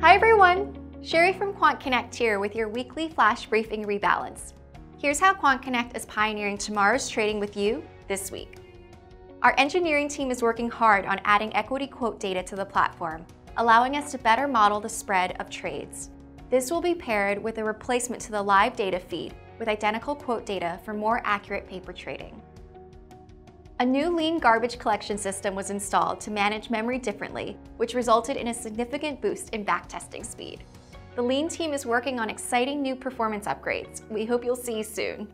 Hi everyone! Sherry from QuantConnect here with your weekly flash briefing rebalance. Here's how QuantConnect is pioneering tomorrow's trading with you this week. Our engineering team is working hard on adding equity quote data to the platform, allowing us to better model the spread of trades. This will be paired with a replacement to the live data feed with identical quote data for more accurate paper trading. A new lean garbage collection system was installed to manage memory differently, which resulted in a significant boost in backtesting speed. The lean team is working on exciting new performance upgrades. We hope you'll see you soon.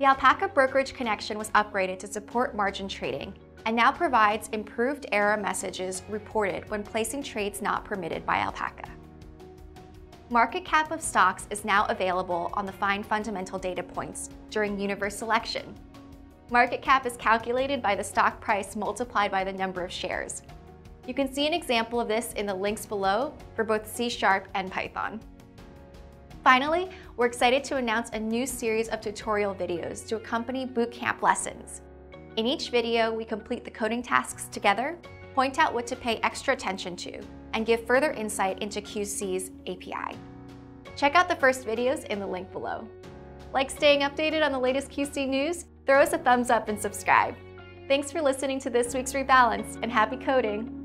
The Alpaca brokerage connection was upgraded to support margin trading and now provides improved error messages reported when placing trades not permitted by Alpaca. Market cap of stocks is now available on the Fine Fundamental Data Points during universe selection, Market cap is calculated by the stock price multiplied by the number of shares. You can see an example of this in the links below for both C Sharp and Python. Finally, we're excited to announce a new series of tutorial videos to accompany bootcamp lessons. In each video, we complete the coding tasks together, point out what to pay extra attention to, and give further insight into QC's API. Check out the first videos in the link below. Like staying updated on the latest QC news? Throw us a thumbs up and subscribe. Thanks for listening to this week's Rebalance, and happy coding!